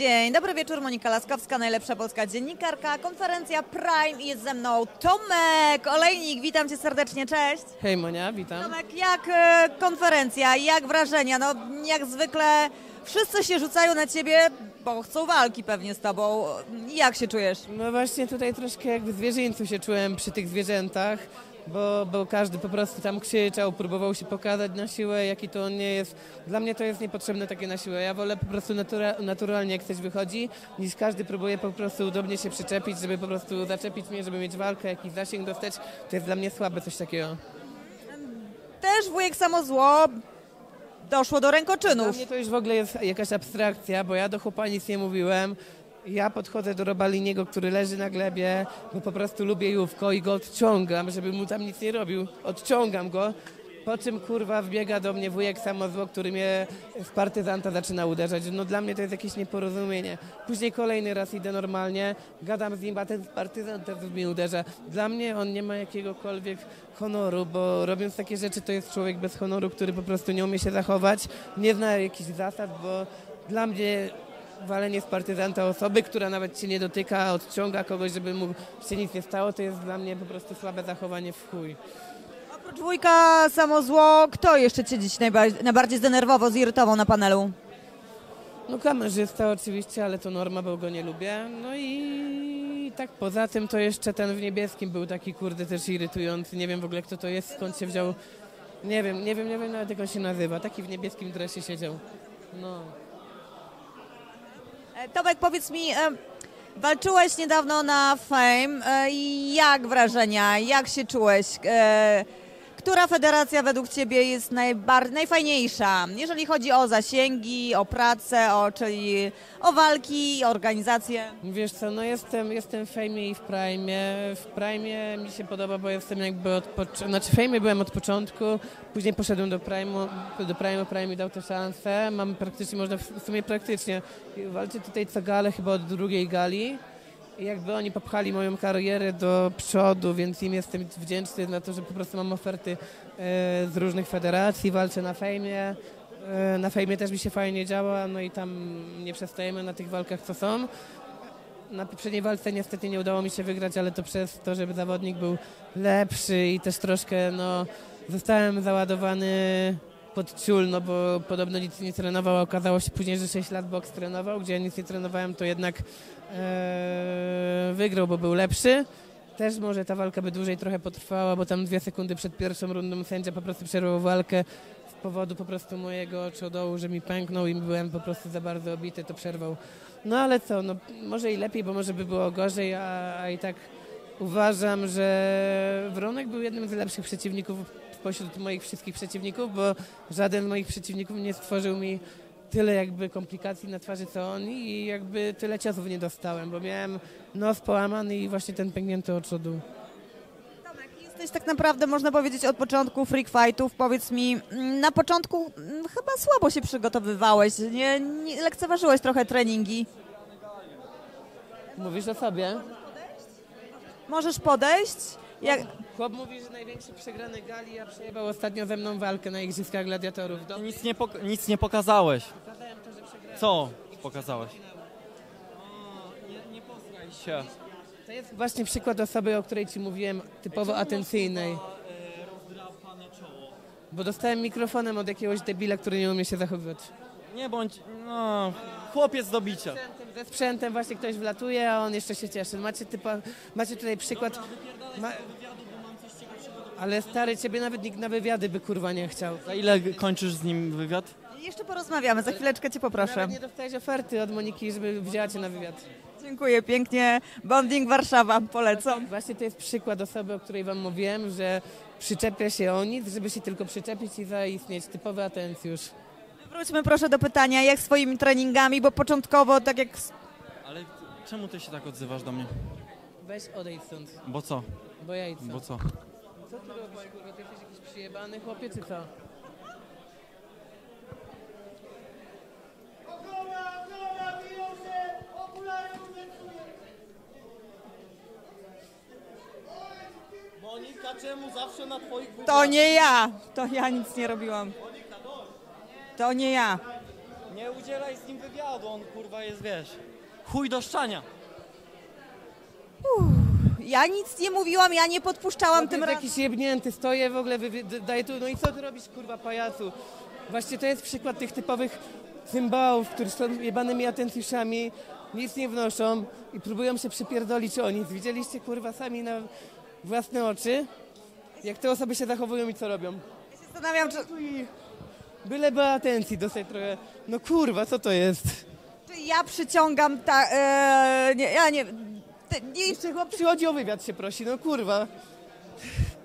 Dzień dobry wieczór, Monika Laskowska, najlepsza polska dziennikarka, konferencja Prime i jest ze mną Tomek Olejnik, witam cię serdecznie, cześć. Hej Monia, witam. Tomek, jak e, konferencja, jak wrażenia? No jak zwykle wszyscy się rzucają na ciebie, bo chcą walki pewnie z tobą. Jak się czujesz? No właśnie tutaj troszkę jak w się czułem przy tych zwierzętach, bo, bo każdy po prostu tam krzyczał, próbował się pokazać na siłę, jaki to on nie jest. Dla mnie to jest niepotrzebne takie na siłę. Ja wolę po prostu natura, naturalnie, jak ktoś wychodzi, niż każdy próbuje po prostu do mnie się przyczepić, żeby po prostu zaczepić mnie, żeby mieć walkę, jakiś zasięg dostać. To jest dla mnie słabe coś takiego. Też wujek Samozło doszło do Dla rękoczynów. mnie to już w ogóle jest jakaś abstrakcja, bo ja do chłopa nic nie mówiłem. Ja podchodzę do Robaliniego, który leży na glebie, bo po prostu lubię jówko i go odciągam, żeby mu tam nic nie robił. Odciągam go, po czym kurwa wbiega do mnie wujek samozło, który mnie z partyzanta zaczyna uderzać. No dla mnie to jest jakieś nieporozumienie. Później kolejny raz idę normalnie, gadam z nim, a ten partyzant też mnie uderza. Dla mnie on nie ma jakiegokolwiek honoru, bo robiąc takie rzeczy to jest człowiek bez honoru, który po prostu nie umie się zachować, nie zna jakichś zasad, bo dla mnie walenie z partyzanta osoby, która nawet cię nie dotyka, odciąga kogoś, żeby mu się nic nie stało, to jest dla mnie po prostu słabe zachowanie w chuj. Oprócz wujka Samozło, kto jeszcze cię dziś najba- najbardziej zdenerwował, zirytował na panelu? No kamerzysta oczywiście, ale to norma, bo go nie lubię. No i tak poza tym to jeszcze ten w niebieskim był taki kurde też irytujący. Nie wiem w ogóle kto to jest, skąd się wziął. Nie wiem, nie wiem, nie wiem nawet jak on się nazywa. Taki w niebieskim dresie siedział. No. E, Tomek, powiedz mi, e, walczyłeś niedawno na Fame. E, jak wrażenia? Jak się czułeś? Która federacja według Ciebie jest najbar- najfajniejsza, jeżeli chodzi o zasięgi, o pracę, o, czyli o walki, organizację? Wiesz co, no jestem, jestem w Fejmie i w Prime. W Prime mi się podoba, bo jestem jakby od początku, znaczy w Fejmie byłem od początku, później poszedłem do Prime'u, do Prime, Prime mi dał tę szansę. Mam praktycznie, można w sumie praktycznie, walczę tutaj co galę chyba od drugiej gali. Jakby oni popchali moją karierę do przodu, więc im jestem wdzięczny za to, że po prostu mam oferty e, z różnych federacji, walczę na fejmie. E, Na fejmie też mi się fajnie działa, no i tam nie przestajemy na tych walkach, co są. Na poprzedniej walce niestety nie udało mi się wygrać, ale to przez to, żeby zawodnik był lepszy i też troszkę, no, zostałem załadowany pod ciul, no bo podobno nic nie trenował, a okazało się później, że 6 lat boks trenował, gdzie ja nic nie trenowałem, to jednak e, wygrał, bo był lepszy. Też może ta walka by dłużej trochę potrwała, bo tam dwie sekundy przed pierwszą rundą sędzia po prostu przerwał walkę z powodu po prostu mojego czodołu, że mi pęknął i byłem po prostu za bardzo obity, to przerwał. No ale co, no może i lepiej, bo może by było gorzej, a, a i tak uważam, że Wronek był jednym z lepszych przeciwników spośród moich wszystkich przeciwników, bo żaden z moich przeciwników nie stworzył mi tyle jakby komplikacji na twarzy co on i jakby tyle ciosów nie dostałem, bo miałem nos połamany i właśnie ten pęknięty. Tomek, jesteś tak naprawdę, można powiedzieć, od początku freak fightów. Powiedz mi, na początku mm, chyba słabo się przygotowywałeś, nie, nie lekceważyłeś trochę treningi. Mówisz o sobie? Możesz podejść? Jak, Chłop mówi, że największy przegrany gali, a przejebał ostatnio ze mną walkę na Igrzyskach Gladiatorów. Do... Nic nie, pok- nic nie pokazałeś. Pokazałem to, że przegrałem. Co pokazałeś? nie, nie posraj się. To jest właśnie przykład osoby, o której ci mówiłem, typowo atencyjnej. Bo dostałem mikrofonem od jakiegoś debila, który nie umie się zachowywać. Nie bądź, no, chłopiec do bicia. Ze sprzętem właśnie ktoś wlatuje, a on jeszcze się cieszy. Macie, typa, macie tutaj przykład... Ma... Ale stary, ciebie nawet nikt na wywiady by kurwa nie chciał. Za ile kończysz z nim wywiad? jeszcze porozmawiamy, za chwileczkę cię poproszę. Nawet nie dostałeś oferty od Moniki, żeby wzięła cię na wywiad. Dziękuję pięknie. Bonding Warszawa, polecam. Właśnie to jest przykład osoby, o której wam mówiłem, że przyczepia się o nic, żeby się tylko przyczepić i zaistnieć. Typowy atencjusz. Wróćmy proszę do pytania, jak swoimi treningami, bo początkowo, tak jak Ale czemu ty się tak odzywasz do mnie? Weź odejdź stąd, Bo co? bo ja idź Bo co? Co ty robisz, kurwa? Ty jesteś jakiś przyjebany chłopie, czy co? Monika, czemu zawsze na twoich To nie ja. To ja nic nie robiłam. To nie ja. Nie udzielaj z nim wywiadu, on kurwa jest, wiesz, chuj do szczania. Ja nic nie mówiłam, ja nie podpuszczałam tym razem. jakiś jebnięty, stoję w ogóle, daję tu, no i co ty robisz, kurwa, pajacu? Właśnie to jest przykład tych typowych cymbałów, którzy są jebanymi atencjuszami, nic nie wnoszą i próbują się przypierdolić o nic. Widzieliście, kurwa, sami na własne oczy, jak te osoby się zachowują i co robią? Ja się zastanawiam, czy, byleby atencji dostać trochę. No kurwa, co to jest? czy ja przyciągam ta... E, nie, ja nie... Te, nie Jeszcze przychodzi o wywiad się prosi, no kurwa.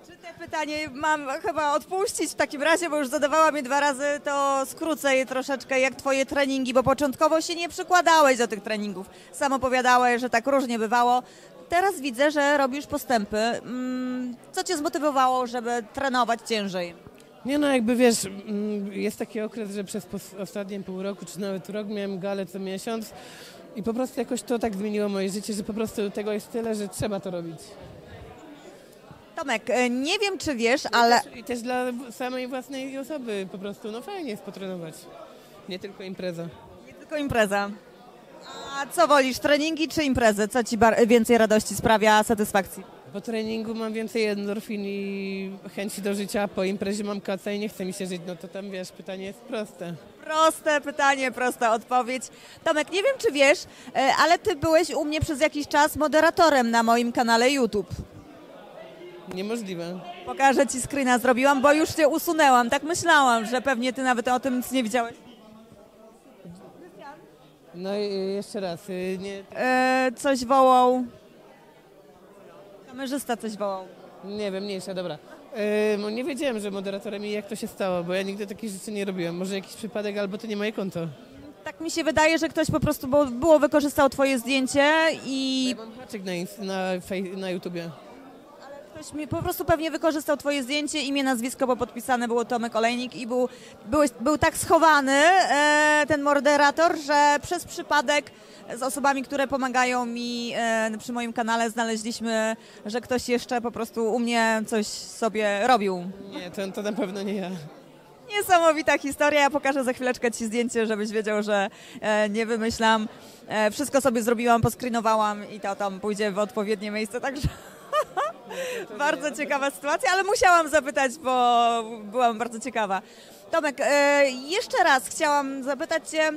Czy te pytanie mam chyba odpuścić w takim razie, bo już zadawałam je dwa razy, to skrócę je troszeczkę jak twoje treningi, bo początkowo się nie przykładałeś do tych treningów. Sam opowiadałeś, że tak różnie bywało. Teraz widzę, że robisz postępy. Mm, Co cię zmotywowało, żeby trenować ciężej? Nie no, jakby wiesz, mm, jest taki okres, że przez pos- ostatnie pół roku, czy nawet rok miałem galę co miesiąc i po prostu jakoś to tak zmieniło moje życie, że po prostu tego jest tyle, że trzeba to robić. Tomek, e, nie wiem czy wiesz, ale I też, i też dla samej własnej osoby po prostu, no fajnie jest potrenować. Nie tylko impreza. nie tylko impreza. A co wolisz, treningi czy imprezy? Co ci więcej radości sprawia, satysfakcji? Po treningu mam więcej endorfin i chęci do życia, po imprezie mam kaca i nie chce mi się żyć, no to tam wiesz, pytanie jest proste. Proste pytanie, prosta odpowiedź. Tomek, nie wiem czy wiesz, e, ale ty byłeś u mnie przez jakiś czas moderatorem na moim kanale YouTube. Niemożliwe. Pokażę ci screena zrobiłam, bo już cię usunęłam. Tak myślałam, że pewnie ty nawet o tym nic nie widziałeś. No i jeszcze raz, y, nie, E, coś wołał. Kamerzysta coś wołał. Nie wiem, mniejsza, dobra. Yy, nie wiedziałem, że moderatorem i jak to się stało, bo ja nigdy takich rzeczy nie robiłem. Może jakiś przypadek, albo to nie moje konto. Tak mi się wydaje, że ktoś po prostu bo było wykorzystał twoje zdjęcie i Ja mam haczyk na, na, na YouTubie. Ktoś mi po prostu pewnie wykorzystał twoje zdjęcie, imię, nazwisko, bo podpisane było Tomek Olejnik i był, byłeś, był tak schowany e, ten moderator, że przez przypadek z osobami, które pomagają mi e, przy moim kanale znaleźliśmy, że ktoś jeszcze po prostu u mnie coś sobie robił. Nie, to, to na pewno nie ja. Niesamowita historia. Ja pokażę za chwileczkę ci zdjęcie, żebyś wiedział, że e, nie wymyślam. E, wszystko sobie zrobiłam, poskrynowałam i to tam pójdzie w odpowiednie miejsce, także bardzo ciekawa sytuacja, ale musiałam zapytać, bo byłam bardzo ciekawa. Tomek, e, jeszcze raz chciałam zapytać cię,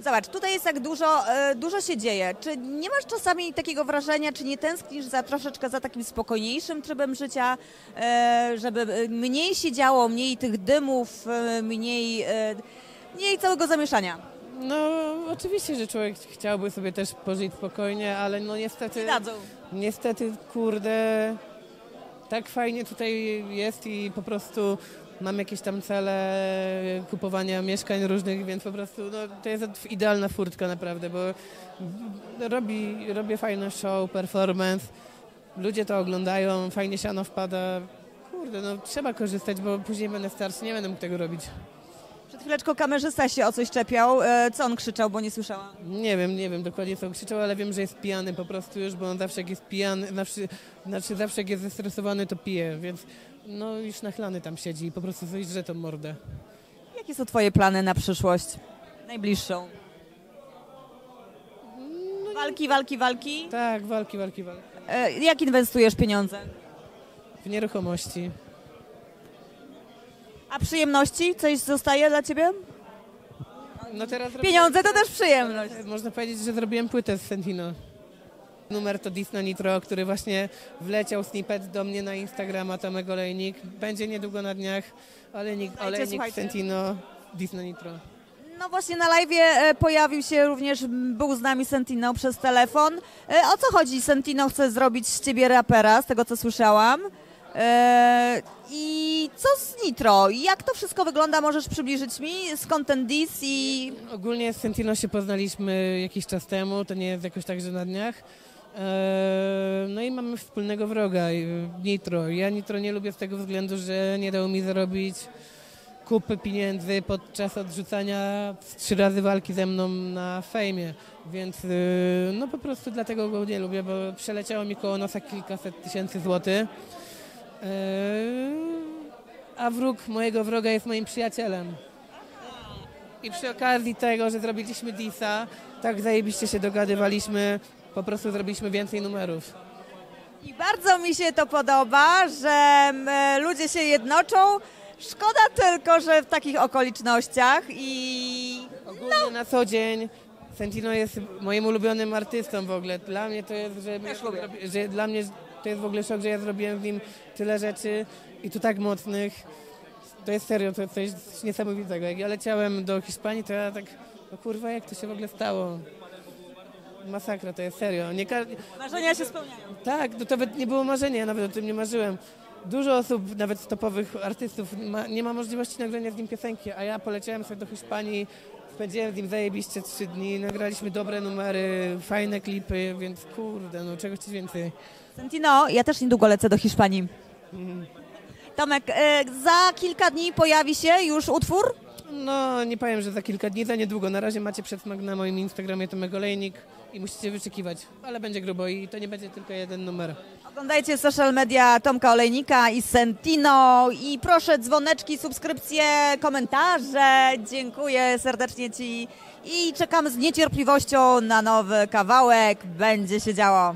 Zobacz, tutaj jest tak dużo, e, dużo się dzieje. Czy nie masz czasami takiego wrażenia, czy nie tęsknisz za troszeczkę za takim spokojniejszym trybem życia, e, żeby mniej się działo, mniej tych dymów, mniej, mniej całego zamieszania? No, oczywiście, że człowiek chciałby sobie też pożyć spokojnie, ale no niestety... Dadzą. Niestety, kurde, tak fajnie tutaj jest i po prostu mam jakieś tam cele kupowania mieszkań różnych, więc po prostu no, to jest idealna furtka naprawdę, bo robi, robię fajne show, performance, ludzie to oglądają, fajnie siano wpada. Kurde, no trzeba korzystać, bo później będę starszy, nie będę mógł tego robić. Przed chwileczką kamerzysta się o coś czepiał. E, co on krzyczał, bo nie słyszałam? Nie wiem, nie wiem dokładnie co krzyczał, ale wiem, że jest pijany po prostu już, bo on zawsze jak jest pijany, zawsze, znaczy zawsze jak jest zestresowany, to pije, więc no już nachlany tam siedzi i po prostu drze tą mordę. Jakie są twoje plany na przyszłość? Najbliższą. Walki, walki, walki. Tak, walki, walki, walki. E, jak inwestujesz pieniądze? W nieruchomości. A przyjemności? Coś zostaje dla ciebie? No teraz Pieniądze to też przyjemność. Można powiedzieć, że zrobiłem płytę z Sentino. Numer to Disno Nitro, który właśnie wleciał snippet do mnie na Instagrama Tomek Olejnik. Będzie niedługo na dniach. Olejnik, Olejnik słuchajcie. Sentino, Disno Nitro. No właśnie na live e, pojawił się również, m, był z nami Sentino przez telefon. E, o co chodzi? Sentino chce zrobić z ciebie rapera, z tego co słyszałam. E, I co z Nitro? Jak to wszystko wygląda? Możesz przybliżyć mi? Skąd ten dis i... Ogólnie z Sentino się poznaliśmy jakiś czas temu, to nie jest jakoś tak, że na dniach. Eee, No i mamy wspólnego wroga, Nitro. Ja Nitro nie lubię z tego względu, że nie dał mi zarobić kupy pieniędzy podczas odrzucania trzy razy walki ze mną na fejmie. Więc y, no po prostu dlatego go nie lubię, bo przeleciało mi koło nosa kilkaset tysięcy złotych. Eee, A wróg mojego wroga jest moim przyjacielem. I przy okazji tego, że zrobiliśmy Disa, tak zajebiście się dogadywaliśmy, po prostu zrobiliśmy więcej numerów. I bardzo mi się to podoba, że ludzie się jednoczą. Szkoda tylko, że w takich okolicznościach i Ogólnie na co dzień Sentino jest moim ulubionym artystą w ogóle. Dla mnie to jest, że, że dla mnie to jest w ogóle szok, że ja zrobiłem z nim tyle rzeczy i tu tak mocnych. To jest serio, to jest coś niesamowitego. Jak ja leciałem do Hiszpanii, to ja tak, no kurwa, jak to się w ogóle stało? Masakra, to jest serio. Nie, ka- marzenia się spełniają. tak, no to nawet nie było marzenia, nawet o tym nie marzyłem. Dużo osób, nawet topowych artystów, ma, nie ma możliwości nagrania z nim piosenki, a ja poleciałem sobie do Hiszpanii, spędziłem z nim zajebiście trzy dni, nagraliśmy dobre numery, fajne klipy, więc kurde, no czegoś więcej. Sentino, ja też niedługo lecę do Hiszpanii. Tomek, e, za kilka dni pojawi się już utwór. No, nie powiem, że za kilka dni, za niedługo. Na razie macie przedsmak na moim Instagramie Tomek Olejnik i musicie wyczekiwać, ale będzie grubo i to nie będzie tylko jeden numer. Oglądajcie social media Tomka Olejnika i Sentino i proszę dzwoneczki, subskrypcje, komentarze. Dziękuję serdecznie Ci i czekamy z niecierpliwością na nowy kawałek. Będzie się działo.